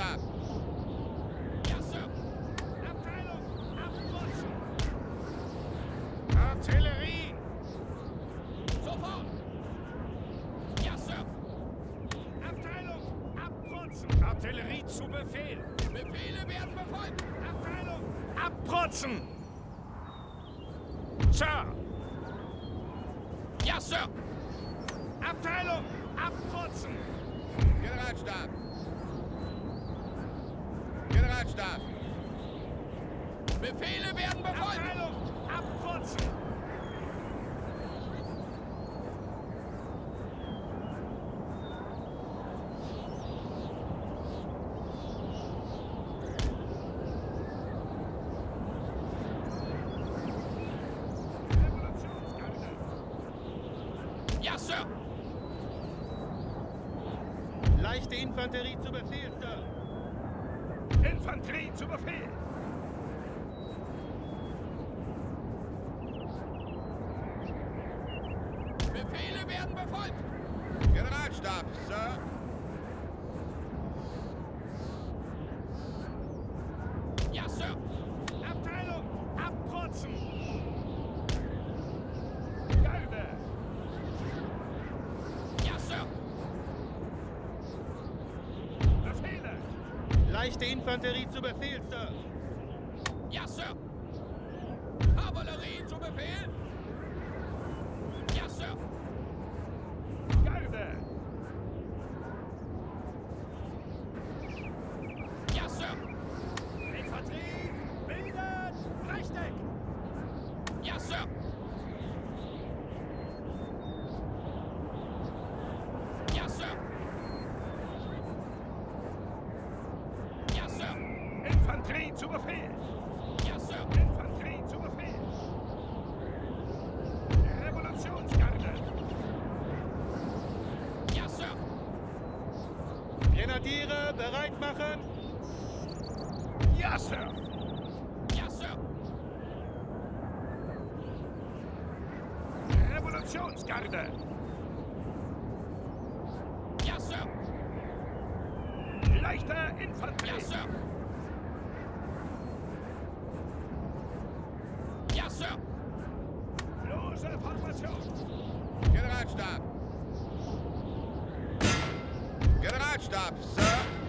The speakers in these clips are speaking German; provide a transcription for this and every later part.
Generalstab. Ja, Sir. Abteilung, abkürzen. Artillerie! Sofort. Ja, Sir. Abteilung, abkürzen. Artillerie zu Befehl! Befehle werden befolgt. Abteilung! Abprotzen! Sir! Ja, Sir. Abteilung! Abprotzen! Generalstab. Generalstab. Befehle werden befolgt. Abteilung! Abprotzen! Ja, Sir. Leichte Infanterie zu Befehl, Sir. Infanterie zu Befehl! Befehle werden befolgt. Generalstab, Sir. Ja, Sir. Abteilung! Abprotzen! Gelbe! Ja, Sir. Befehle! Leichte Infanterie zu Befehl, Sir. Ja, Sir. Kavallerie zu Befehl. Ja, Sir. Gelbe! Ja, Sir. Infanterie! Bildet! Rechteck! Ja, Sir. Ja, Sir. Ja, Sir. Infanterie zu Befehl! Ja, Sir. Infanterie zu Befehl! Revolutionsgarde! Ja, Sir. Grenadiere, bereit machen! Ja, Sir! Ja, Sir. Revolutionsgarde! Ja, Sir. Leichte Infanterie! Ja, Sir. Ja, Sir. Lose Formation! Generalstab. Generalstab, Sir.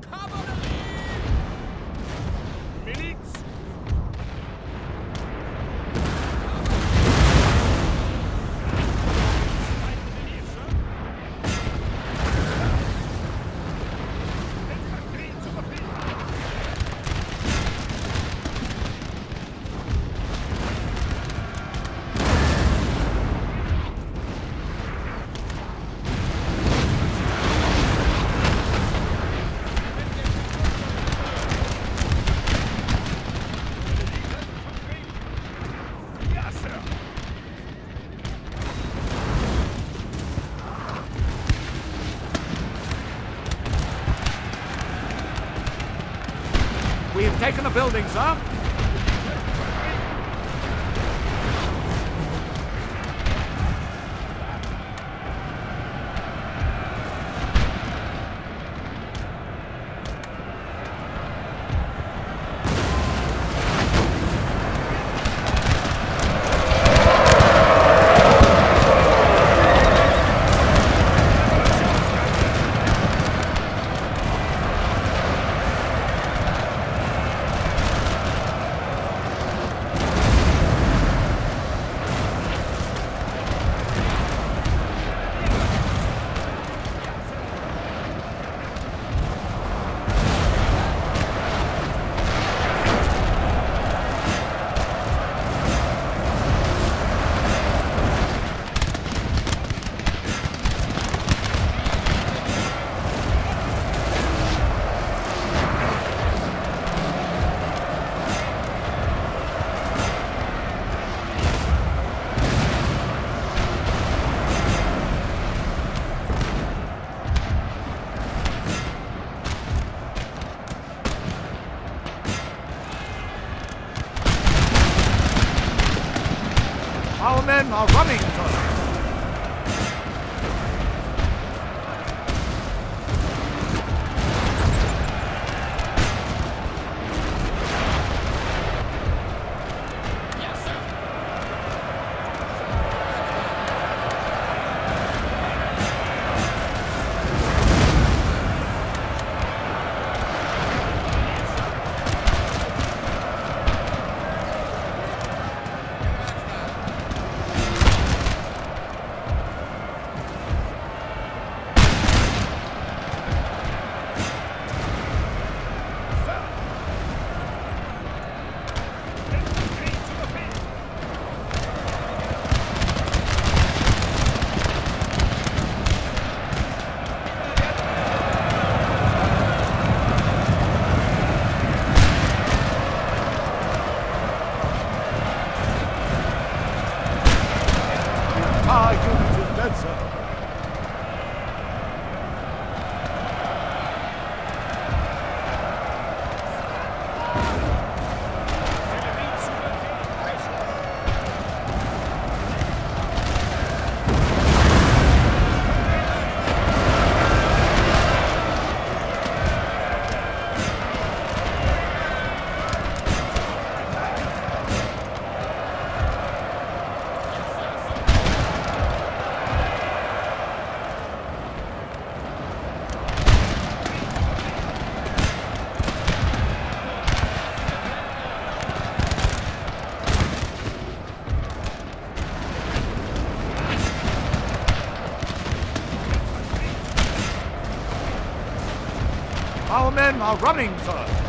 Cover! taken the buildings up. Are running, sir.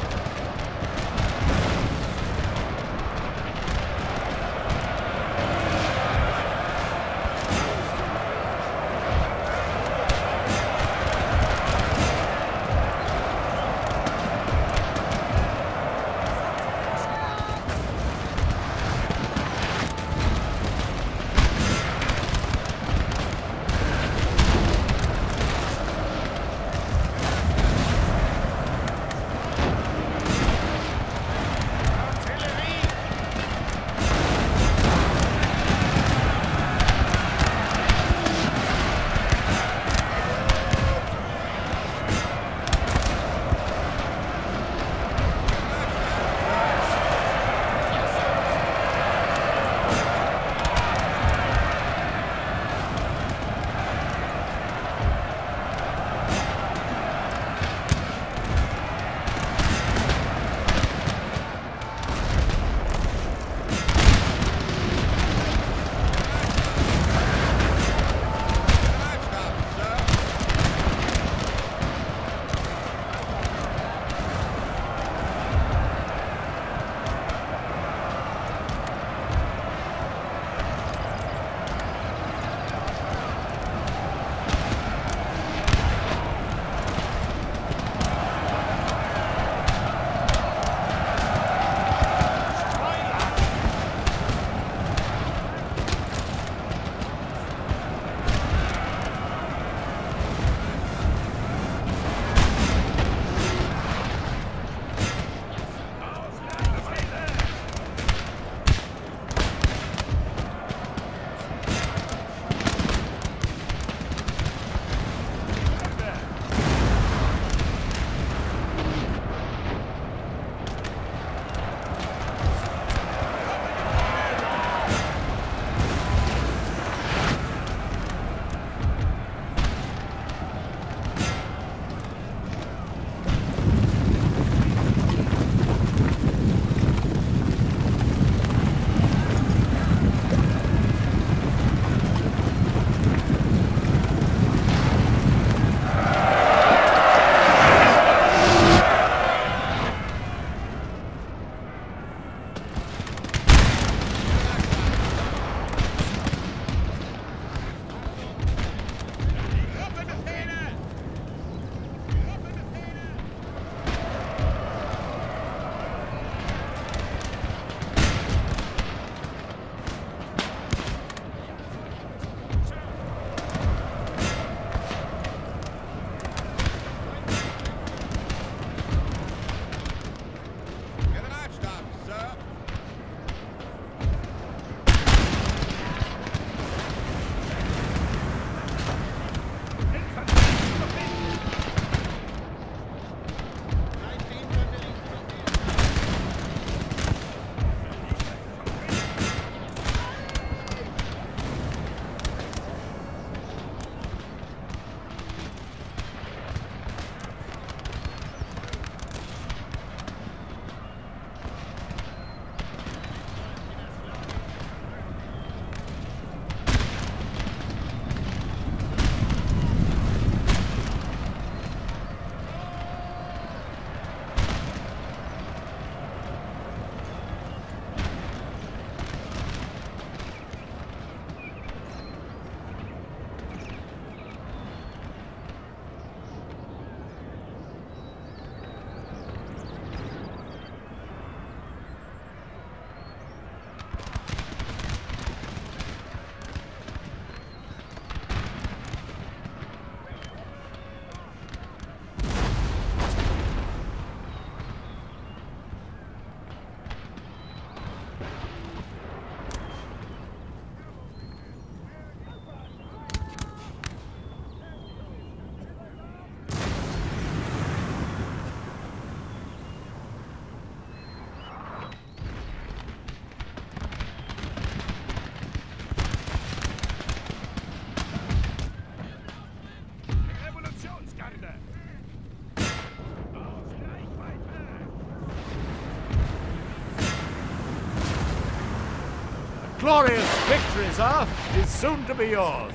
Glorious victory, sir, is soon to be yours.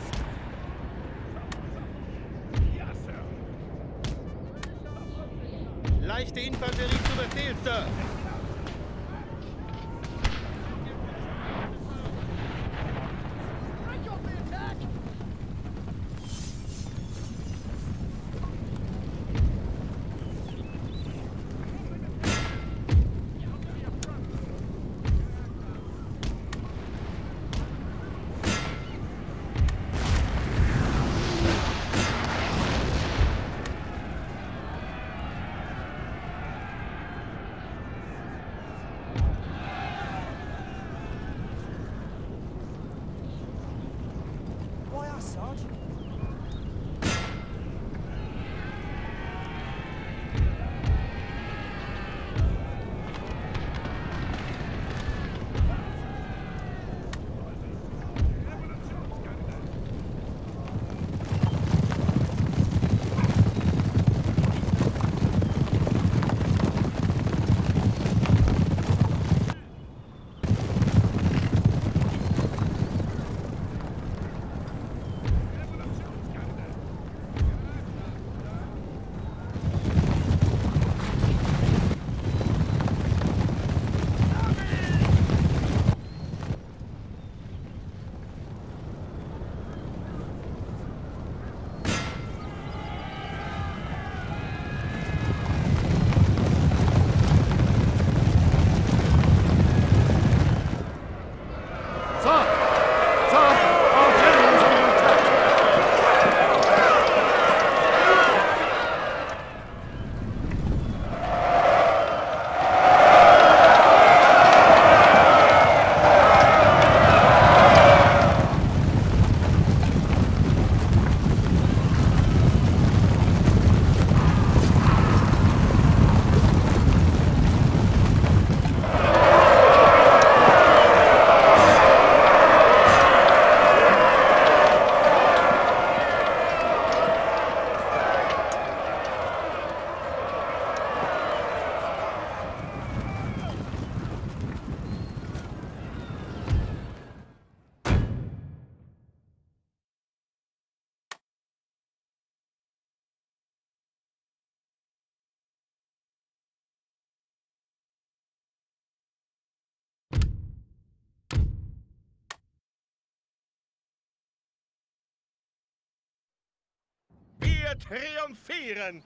Leichte Infanterie zu Befehl, Sir. Triumphieren!